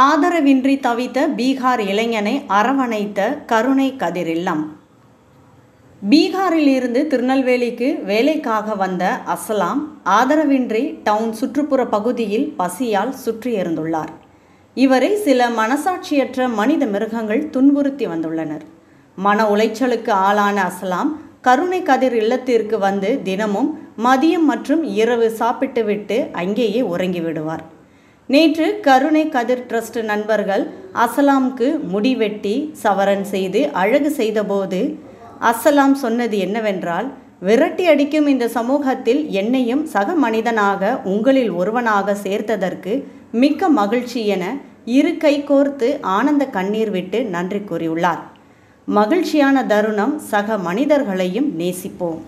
ஆதரவின்றி தவித்த பீகார் இளைஞனை அரவணைத்த கருணை கதிர் இல்லம். பீகாரில் இருந்து திருநெல்வேலிக்கு வேலைக்காக வந்த அஸ்லாம் ஆதரவின்றி டவுன் சுற்றுப்புற பகுதியில் பசியால் சுற்றியிருந்துள்ளார். இவரை சில மனசாட்சியற்ற மனித மிருகங்கள் துன்புறுத்தி வந்துள்ளனர். மன உளைச்சலுக்கு ஆளான அஸ்லாம் கருணை கதிர் இல்லத்திற்கு வந்து தினமும் மதியம் மற்றும் இரவு சாப்பிட்டுவிட்டு அங்கேயே உறங்கிவிடுவார். நேற்று கருணை கதிர் ட்ரஸ்ட் நண்பர்கள் அசலாம்க்கு முடிவெட்டி சவரன் செய்து அழகு செய்தபோது அசலாம் சொன்னது என்னவென்றால் விரட்டி அடிக்கும் இந்த சமூகத்தில் என்னையும் சக மனிதனாக உங்களில் ஒருவனாக சேர்த்ததற்கு மிக்க மகிழ்ச்சி என இரு கை கோர்த்து ஆனந்த கண்ணீர் விட்டு நன்றி கூறியுள்ளார். மகிழ்ச்சியான தருணம் சக மனிதர்களையும் நேசிப்போம்.